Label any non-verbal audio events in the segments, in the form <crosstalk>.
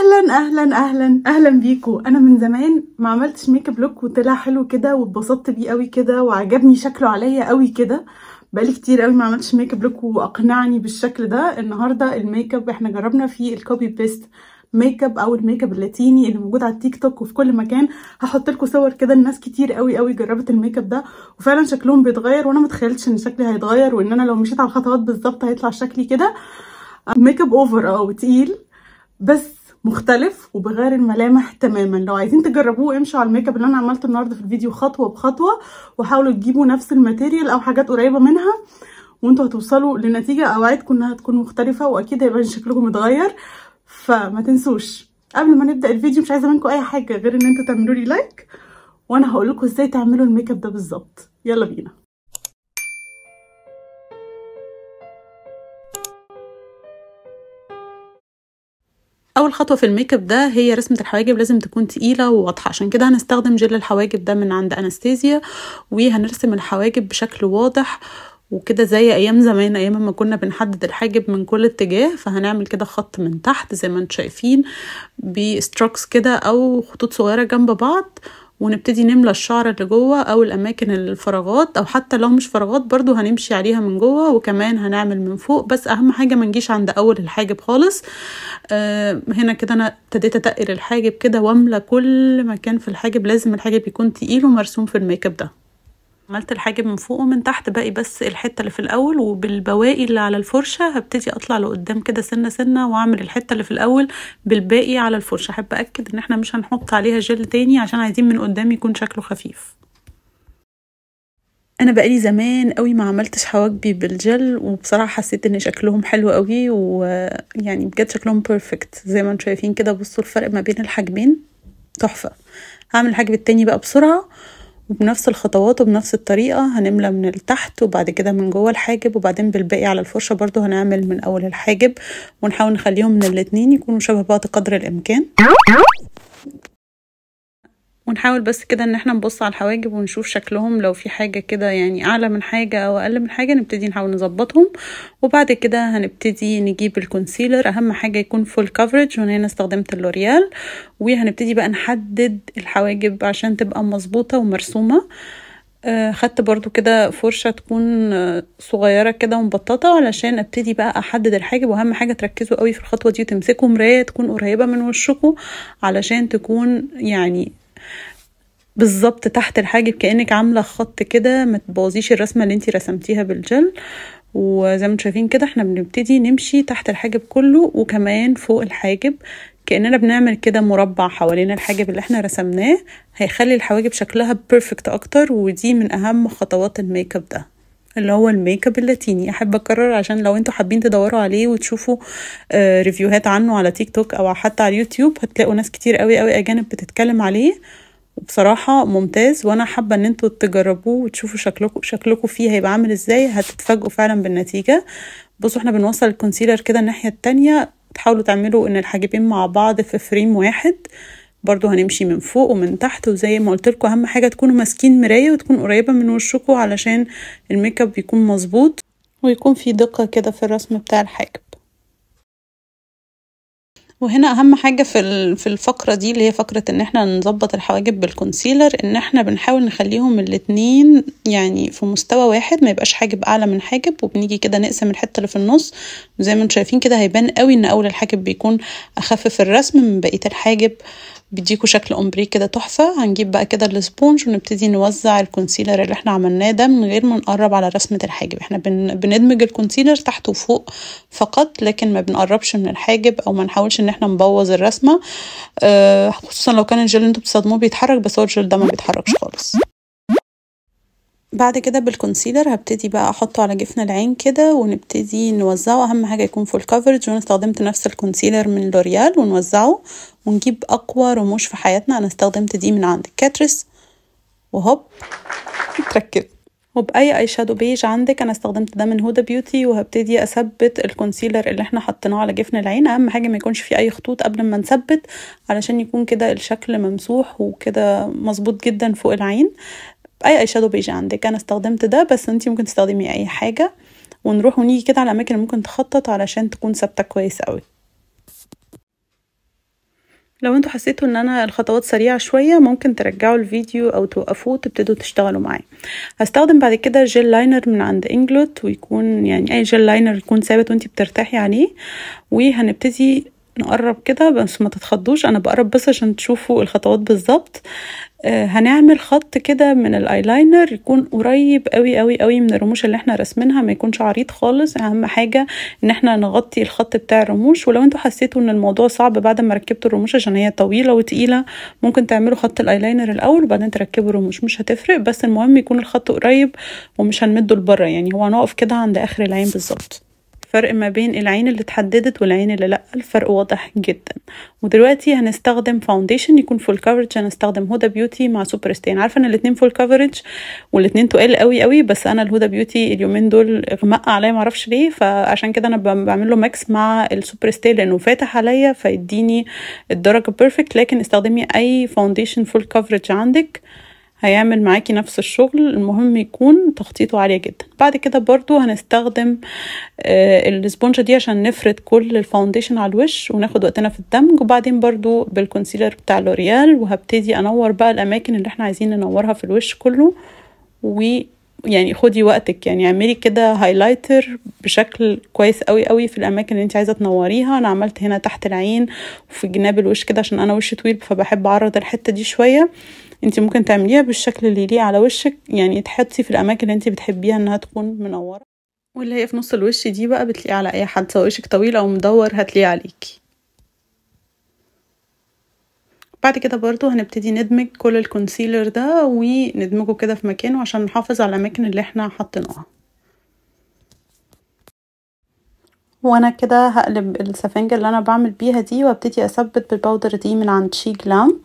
أهلا أهلا أهلا أهلا بيكو. أنا من زمان ما عملتش make up look وطلع حلو كده واتبسطت بيه قوي كده وعجبني شكله عليا قوي كده. بقالي كتير قوي ما عملتش make up look وأقنعني بالشكل ده. النهارده ال make up إحنا جربنا فيه ال copy paste make up أو ال make up اللاتيني اللي موجود على التيك توك وفي كل مكان. هحط لكم صور كده الناس كتير قوي قوي جربت ال make up ده وفعلا شكلهم بيتغير وأنا ما تخيلتش إن شكلي هيتغير وإن أنا لو مشيت على الخطوات بالظبط هيطلع شكلي كده. make up over آه وتقيل بس مختلف وبغير الملامح تماما. لو عايزين تجربوه امشوا على ال make up اللي أنا عملته النهارده في الفيديو خطوة بخطوة وحاولوا تجيبوا نفس ال material أو حاجات قريبة منها وأنتوا هتوصلوا لنتيجة اوعدكم انها تكون مختلفة وأكيد هيبقى شكلكم متغير. فما تنسوش قبل ما نبدأ الفيديو مش عايزة منكم أي حاجة غير إن أنتوا تعملوا لي لايك وأنا هقول لكم إزاي تعملوا ال make up ده بالظبط. يلا بينا. أول خطوة في ال make up ده هي رسمة الحواجب لازم تكون تقيلة وواضحة. عشان كده هنستخدم جل الحواجب ده من عند أنستيزيا وهنرسم الحواجب بشكل واضح وكده زي أيام زمان أيام ما كنا بنحدد الحاجب من كل اتجاه فهنعمل كده خط من تحت زي ما أنتم شايفين ب strokes كده أو خطوط صغيرة جنب بعض. ونبتدي نملى الشعر اللي جوه أو الأماكن الفراغات أو حتى لو مش فراغات برضو هنمشي عليها من جوه وكمان هنعمل من فوق. بس أهم حاجة ما نجيش عند أول الحاجب خالص. آه هنا كده أنا ابتديت أتقل الحاجب كده وأملى كل مكان في الحاجب. لازم الحاجب يكون تقيل ومرسوم في ال make up ده. عملت الحاجب من فوق ومن تحت باقي بس الحتة اللي في الأول وبالبواقي اللي على الفرشة هبتدي أطلع لقدام كده سنة سنة وأعمل الحتة اللي في الأول بالباقي على الفرشة. أحب أكد إن إحنا مش هنحط عليها جل تاني عشان عايزين من قدام يكون شكله خفيف. أنا بقالي زمان قوي ما عملتش حواجبي بالجل وبصراحة حسيت إن شكلهم حلو قوي ويعني بجد شكلهم perfect زي ما أنتم شايفين كده بصوا الفرق ما بين الحاجبين. تحفة. هعمل الحاجب التاني بقى بسرعة. وبنفس الخطوات وبنفس الطريقة هنملى من التحت وبعد كده من جوه الحاجب وبعدين بالباقي على الفرشة برضو هنعمل من أول الحاجب ونحاول نخليهم من الاتنين يكونوا شبه بعض قدر الإمكان. ونحاول بس كده إن إحنا نبص على الحواجب ونشوف شكلهم. لو في حاجة كده يعني أعلى من حاجة أو أقل من حاجة نبتدي نحاول نظبطهم. وبعد كده هنبتدي نجيب ال concealer أهم حاجة يكون full coverage وأنا هنا استخدمت ال L'Oréal. وهنبتدي بقى نحدد الحواجب عشان تبقى مظبوطة ومرسومة. آه خدت برضو كده فرشة تكون آه صغيرة كده ومبططة علشان أبتدي بقى أحدد الحاجب. وأهم حاجة تركزوا قوي في الخطوة دي وتمسكوا مراية تكون قريبة من وشكم علشان تكون يعني بالظبط تحت الحاجب كأنك عاملة خط كده ما تبوظيش الرسمة اللي انت رسمتيها بالجل. وزي ما أنتم شايفين كده إحنا بنبتدي نمشي تحت الحاجب كله وكمان فوق الحاجب. كأننا بنعمل كده مربع حوالين الحاجب اللي إحنا رسمناه. هيخلي الحواجب شكلها perfect أكتر ودي من أهم خطوات الميك أب ده اللي هو الميك أب اللاتيني. أحب أكرر عشان لو أنتوا حابين تدوروا عليه وتشوفوا آه review هات عنه على تيك توك أو حتى على اليوتيوب هتلاقوا ناس كتير قوي قوي أجانب بتتكلم عليه. وبصراحة ممتاز وأنا حابة إن أنتوا تجربوه وتشوفوا شكلكم شكلكم فيه هيبقى عامل إزاي هتتفاجئوا فعلا بالنتيجة. بصوا إحنا بنوصل ال concealer كده الناحية التانية تحاولوا تعملوا إن الحاجبين مع بعض في frame واحد. برضو هنمشي من فوق ومن تحت وزي ما قلت لكم أهم حاجة تكونوا ماسكين مراية وتكون قريبة من وشكم علشان الميك اب يكون مظبوط ويكون في دقة كده في الرسم بتاع الحاجب. وهنا أهم حاجة في في الفقرة دي اللي هي فقرة إن إحنا نظبط الحواجب بال concealer إن إحنا بنحاول نخليهم الاتنين يعني في مستوى واحد ما يبقاش حاجب أعلى من حاجب وبنيجي كده نقسم الحتة اللي في النص. زي ما أنتم شايفين كده هيبان قوي إن أول الحاجب بيكون اخف في الرسم من بقية الحاجب. بيديكوا شكل ombre كده تحفة. هنجيب بقى كده ال sponge ونبتدي نوزع ال concealer اللي إحنا عملناه ده من غير ما نقرب على رسمة الحاجب. إحنا بن... بندمج ال concealer تحت وفوق فقط لكن ما بنقربش من الحاجب أو ما نحاولش ان إحنا نبوظ الرسمة. أه خصوصا لو كان الجل اللي أنتوا بتستخدموه بيتحرك بس هو الجل ده ما بيتحركش خالص. بعد كده بال concealer هبتدي بقى احطه على جفن العين كده ونبتدي نوزعه. اهم حاجة يكون full coverage وأنا استخدمت نفس ال concealer من L'Oréal ونوزعه. ونجيب أقوى رموش في حياتنا أنا استخدمت دي من عند Catrice وهوب اتركبت وبأي أي shadow beige عندك أنا استخدمت ده من Huda Beauty وهبتدي أثبت ال concealer اللي إحنا حطيناه على جفن العين. أهم حاجة ما يكونش فيه أي خطوط قبل ما نثبت علشان يكون كده الشكل ممسوح وكده مظبوط جدا فوق العين. باي أي shadow beige عندك. أنا استخدمت ده بس انتي ممكن تستخدمي أي حاجة. ونروح ونيجي كده على الأماكن اللي ممكن تخطط علشان تكون ثابتة كويس قوي لو أنتوا حسيتوا ان أنا الخطوات سريعة شوية ممكن ترجعوا الفيديو أو توقفوه وتبتدوا تشتغلوا معاه هستخدم بعد كده gel liner من عند Inglot ويكون يعني أي gel liner يكون ثابت وانتي بترتاحي عليه. وهنبتدي نقرب كده بس ما تتخضوش. أنا بقرب بس عشان تشوفوا الخطوات بالظبط. آه هنعمل خط كده من الأيلاينر يكون قريب قوي قوي قوي من الرموش اللي إحنا رسمينها ما يكونش عريض خالص. أهم حاجة إن إحنا نغطي الخط بتاع الرموش. ولو أنتوا حسيتوا إن الموضوع صعب بعد ما ركبتوا الرموش عشان هي طويلة وتقيلة ممكن تعملوا خط الأيلاينر الأول وبعدين تركبوا الرموش. مش هتفرق بس المهم يكون الخط قريب ومش هنمده لبره. يعني هو هنقف كده عند آخر العين بالظبط. الفرق ما بين العين اللي اتحددت والعين اللي لأ الفرق واضح جدا. ودلوقتي هنستخدم foundation يكون full coverage هنستخدم Huda Beauty مع Super Stay عارفة ان الاتنين full coverage والاتنين تقال قوي قوي بس أنا ال Huda Beauty اليومين دول غمق عليا معرفش ليه. فعشان كده أنا بعمل له mix مع ال Super Stay لأنه فاتح عليا فيديني الدرجة perfect لكن استخدمي أي foundation full coverage عندك هيعمل معاكي نفس الشغل المهم يكون تغطيته عالية جدا. بعد كده برضو هنستخدم آه الاسبونجة دي عشان نفرد كل ال foundation على الوش وناخد وقتنا في الدمج. وبعدين برضو بال concealer بتاع L'Oréal وهبتدي أنور بقى الأماكن اللي إحنا عايزين ننورها في الوش كله يعني خدي وقتك. يعني اعملي كده highlighter بشكل كويس قوي قوي في الأماكن اللي انت عايزة تنوريها. أنا عملت هنا تحت العين وفي جناب الوش كده عشان أنا وشي طويل فبحب أعرض الحتة دي شوية. انت ممكن تعمليها بالشكل اللي يليق على وشك. يعني تحطي في الأماكن اللي انت بتحبيها إنها تكون منورة. واللي هي في نص الوش دي بقى بتليق على أي حد سواء وشك طويل أو مدور هتليق عليكي. بعد كده برضو هنبتدي ندمج كل ال concealer ده وندمجه كده في مكانه عشان نحافظ على الأماكن اللي إحنا حاطينها وأنا كده هقلب السفنجة اللي أنا بعمل بيها دي وأبتدي أثبت بال powder دي من عند SHEGLAM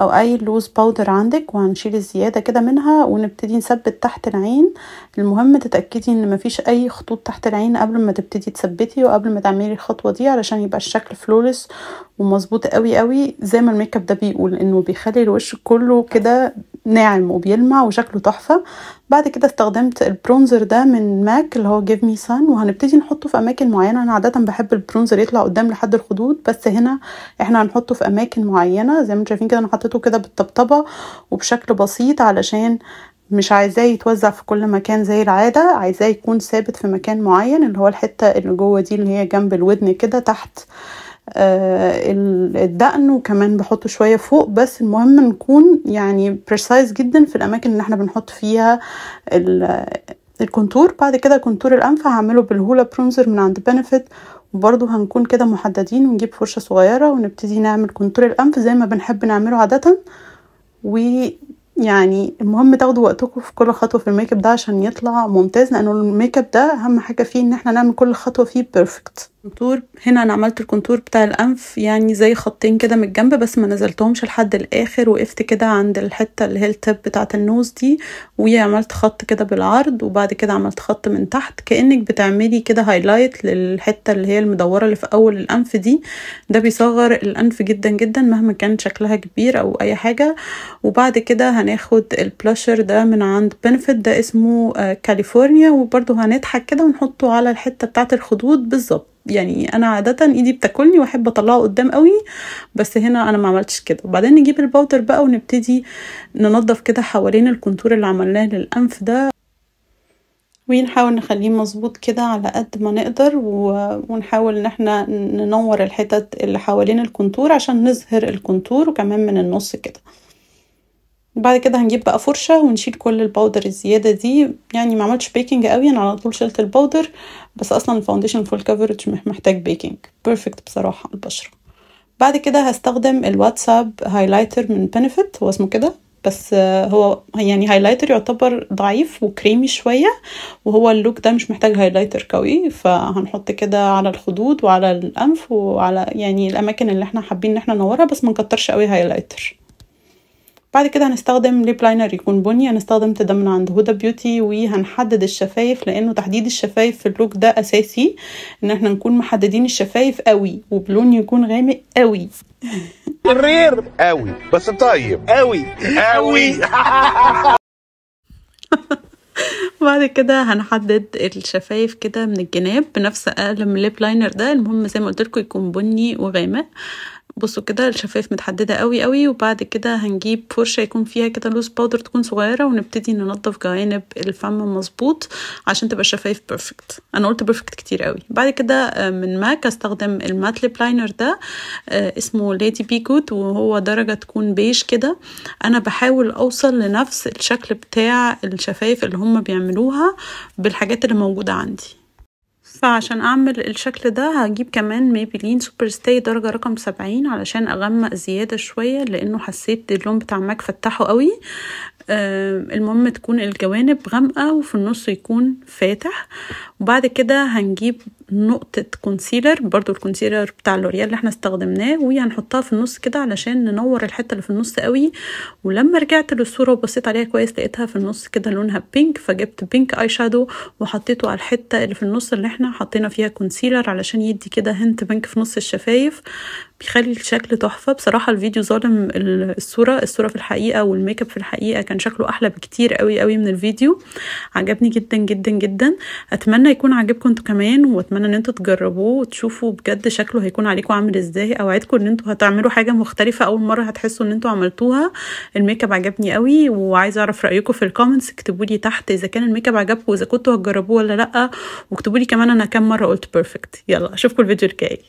أو أي loose powder عندك وهنشيل الزيادة كده منها ونبتدي نثبت تحت العين. المهم تتأكدي إن مفيش أي خطوط تحت العين قبل ما تبتدي تثبتي وقبل ما تعملي الخطوة دي علشان يبقى الشكل flawless ومظبوط قوي قوي زي ما الميك اب ده بيقول إنه بيخلي الوش كله كده ناعم وبيلمع وشكله تحفة. بعد كده استخدمت ال bronzer ده من MAC اللي هو Give Me Sun وهنبتدي نحطه في أماكن معينة. أنا عادة بحب ال bronzer يطلع قدام لحد الخدود بس هنا إحنا هنحطه في أماكن معينة. زي ما أنتم شايفين كده أنا حطيته كده بالطبطبة وبشكل بسيط علشان مش عايزاه يتوزع في كل مكان زي العادة. عايزاه يكون ثابت في مكان معين اللي هو الحتة اللي جوه دي اللي هي جنب الودن كده تحت. الدقن وكمان بحط شوية فوق بس المهم نكون يعني precise جدا في الأماكن اللي إحنا بنحط فيها ال contour. بعد كده contour الأنف هعمله بال Hoola bronzer من عند Benefit وبرضه هنكون كده محددين ونجيب فرشة صغيرة ونبتدي نعمل contour الأنف زي ما بنحب نعمله عادة. ويعني المهم تاخدوا وقتكم في كل خطوة في الميك اب ده عشان يطلع ممتاز لأنه الميك اب ده أهم حاجة فيه إن إحنا نعمل كل خطوة فيه perfect contour هنا أنا عملت ال contour بتاع الأنف يعني زي خطين كده من الجنب بس ما نزلتهمش لحد الآخر. وقفت كده عند الحتة اللي هي ال tip بتاعة ال nose دي وعملت خط كده بالعرض وبعد كده عملت خط من تحت. كأنك بتعملي كده highlight للحتة اللي هي المدورة اللي في أول الأنف دي. ده بيصغر الأنف جدا جدا مهما كان شكلها كبير أو أي حاجة. وبعد كده هناخد البلاشر ده من عند Benefit ده اسمه كاليفورنيا وبرده هنضحك كده ونحطه على الحتة بتاعة الخدود بالظبط. يعني أنا عادة إيدي بتاكلني وأحب أطلعه قدام قوي بس هنا أنا ما عملتش كده. وبعدين نجيب ال powder بقى ونبتدي ننظف كده حوالين ال contour اللي عملناه للأنف ده. ونحاول نخليه مظبوط كده على قد ما نقدر ونحاول إن إحنا ننور الحتت اللي حوالين ال contour عشان نظهر ال contour وكمان من النص كده. بعد كده هنجيب بقى فرشة ونشيل كل ال powder الزيادة دي. يعني ما عملتش baking قوي أنا على طول شلت ال powder بس أصلا ال foundation full coverage محتاج baking perfect بصراحة البشرة. بعد كده هستخدم ال Watt's Up highlighter من Benefit هو اسمه كده بس هو يعني highlighter يعتبر ضعيف وكريمي شوية وهو ال look ده مش محتاج highlighter قوي فهنحط كده على الخدود وعلى الأنف وعلى يعني الأماكن اللي إحنا حابين إن إحنا ننورها بس ما نكترش قوي highlighter بعد كده هنستخدم lip liner يكون بني هنستخدم ده من عند Huda Beauty وهنحدد الشفايف لأنه تحديد الشفايف في ال look ده أساسي إن إحنا نكون محددين الشفايف قوي وبلون يكون غامق قوي. الرير. قوي بس طيب. قوي. قوي. <laughs> بعد كده هنحدد الشفايف كده من الجناب بنفس قلم ال lip liner ده المهم زي ما قلت لكم يكون بني وغامق. بصوا كده الشفايف متحددة قوي قوي وبعد كده هنجيب فرشة يكون فيها كده loose powder تكون صغيرة ونبتدي ننضف جوانب الفم مظبوط عشان تبقى الشفايف perfect أنا قلت perfect كتير قوي. بعد كده من MAC أستخدم ال matte lip liner ده اسمه Lady Be Good وهو درجة تكون بيج كده. أنا بحاول أوصل لنفس الشكل بتاع الشفايف اللي هم بيعملوها بالحاجات اللي موجودة عندي. فعشان أعمل الشكل ده هجيب كمان Maybelline Super Stay درجة رقم سبعين علشان أغمق زيادة شوية لأنه حسيت اللون بتاع MAC فتحه قوي. المهم تكون الجوانب غامقة وفي النص يكون فاتح. وبعد كده هنجيب نقطة concealer برضو ال concealer بتاع L'Oréal اللي إحنا استخدمناه وهنحطها في النص كده علشان ننور الحتة اللي في النص قوي. ولما رجعت للصورة وبصيت عليها كويس لقيتها في النص كده لونها pink فجبت pink eye shadow وحطيته على الحتة اللي في النص اللي إحنا حطينا فيها concealer علشان يدي كده hint pink في نص الشفايف. بيخلي الشكل تحفة. بصراحة الفيديو ظالم الصورة الصورة في الحقيقة وال make up في الحقيقة كان شكله أحلى بكتير قوي قوي من الفيديو. عجبني جدا جدا جدا. أتمنى يكون عجبكم أنتوا كمان وأتمنى إن أنتوا تجربوه وتشوفوا بجد شكله هيكون عليكم عامل إزاي. أوعدكم إن أنتوا هتعملوا حاجة مختلفة أول مرة هتحسوا إن أنتوا عملتوها. ال make up عجبني قوي وعايزة أعرف رأيكم في ال comments. اكتبوا لي تحت إذا كان ال make up عجبكم وإذا كنتوا هتجربوه ولا لأ. واكتبوا لي كمان أنا كام مرة قلت بيرفكت يلا أشوفكم الفيديو الجاي.